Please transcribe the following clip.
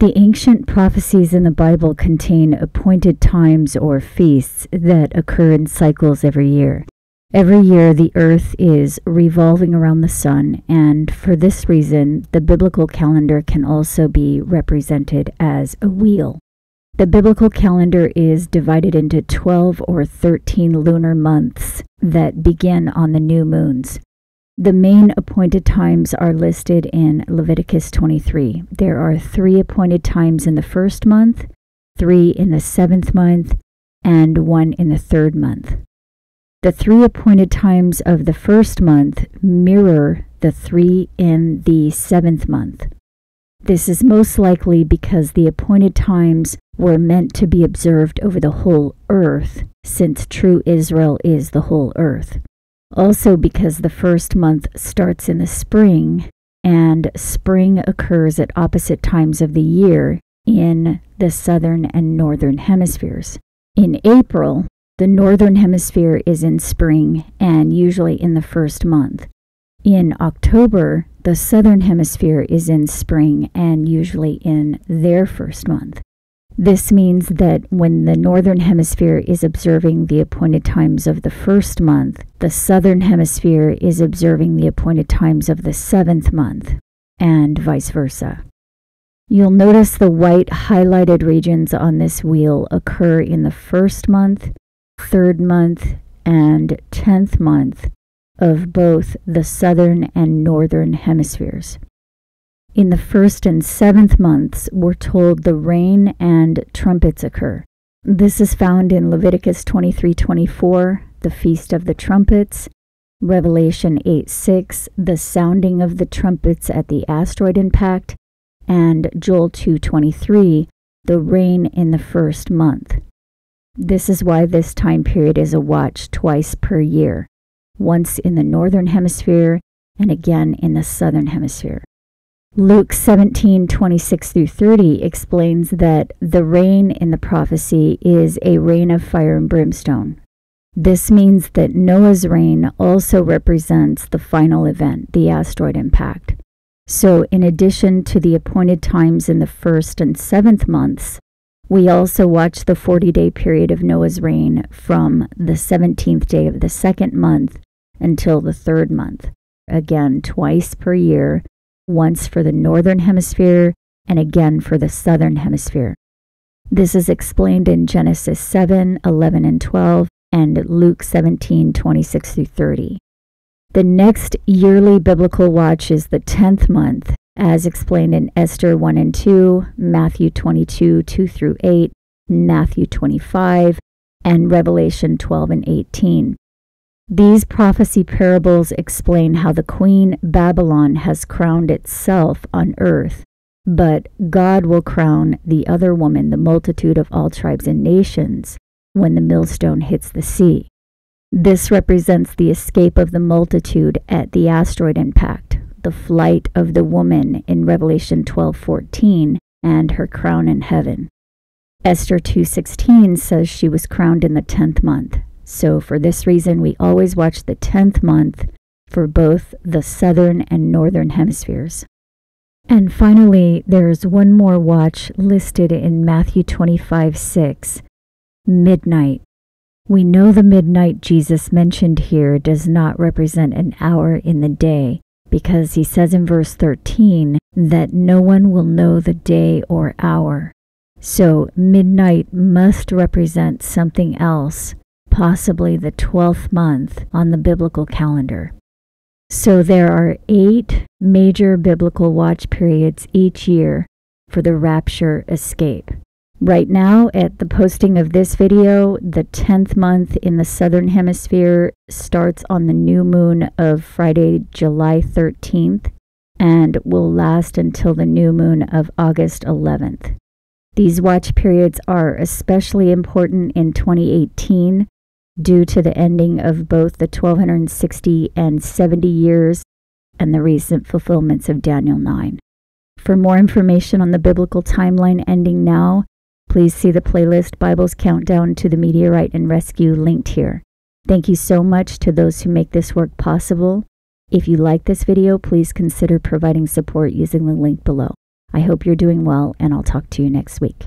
The ancient prophecies in the Bible contain appointed times or feasts that occur in cycles every year. Every year, the earth is revolving around the sun, and for this reason, the biblical calendar can also be represented as a wheel. The biblical calendar is divided into 12 or 13 lunar months that begin on the new moons. The main appointed times are listed in Leviticus 23. There are three appointed times in the first month, three in the seventh month, and one in the third month. The three appointed times of the first month mirror the three in the seventh month. This is most likely because the appointed times were meant to be observed over the whole earth, since true Israel is the whole earth. Also, because the first month starts in the spring, and spring occurs at opposite times of the year in the southern and northern hemispheres. In April, the northern hemisphere is in spring and usually in the first month. In October, the southern hemisphere is in spring and usually in their first month. This means that when the northern hemisphere is observing the appointed times of the first month, the southern hemisphere is observing the appointed times of the seventh month, and vice versa. You'll notice the white highlighted regions on this wheel occur in the first month third month and tenth month of both the southern and northern hemispheres. In the first and seventh months, we're told the rain and trumpets occur. This is found in Leviticus 23:24, the feast of the trumpets, Revelation 8 6, the sounding of the trumpets at the asteroid impact, and Joel 2:23, the rain in the first month. This is why this time period is a watch twice per year, once in the northern hemisphere and again in the southern hemisphere. Luke 17, 26 through 30 explains that the rain in the prophecy is a rain of fire and brimstone. This means that Noah's rain also represents the final event, the asteroid impact. So, in addition to the appointed times in the first and seventh months, we also watch the 40 day period of Noah's rain from the 17th day of the second month until the third month. Again, twice per year, once for the northern hemisphere and again for the southern hemisphere. This is explained in Genesis 7 11 and 12 and Luke 17 26 through 30. The next yearly biblical watch is the 10th month as explained in Esther 1 and 2, Matthew 22, 2 through 8, Matthew 25, and Revelation 12 and 18. These prophecy parables explain how the queen Babylon has crowned itself on earth, but God will crown the other woman, the multitude of all tribes and nations, when the millstone hits the sea. This represents the escape of the multitude at the asteroid impact the flight of the woman in Revelation 12:14 and her crown in heaven. Esther 2:16 says she was crowned in the 10th month. So for this reason we always watch the 10th month for both the southern and northern hemispheres. And finally, there's one more watch listed in Matthew 25 6, midnight. We know the midnight Jesus mentioned here does not represent an hour in the day, because he says in verse 13 that no one will know the day or hour. So midnight must represent something else, possibly the 12th month on the biblical calendar. So there are eight major biblical watch periods each year for the rapture escape. Right now, at the posting of this video, the 10th month in the southern hemisphere starts on the new moon of Friday, July 13th, and will last until the new moon of August 11th. These watch periods are especially important in 2018 due to the ending of both the 1260 and 70 years and the recent fulfillments of Daniel 9. For more information on the biblical timeline ending now, Please see the playlist Bible's Countdown to the Meteorite and Rescue linked here. Thank you so much to those who make this work possible. If you like this video, please consider providing support using the link below. I hope you're doing well, and I'll talk to you next week.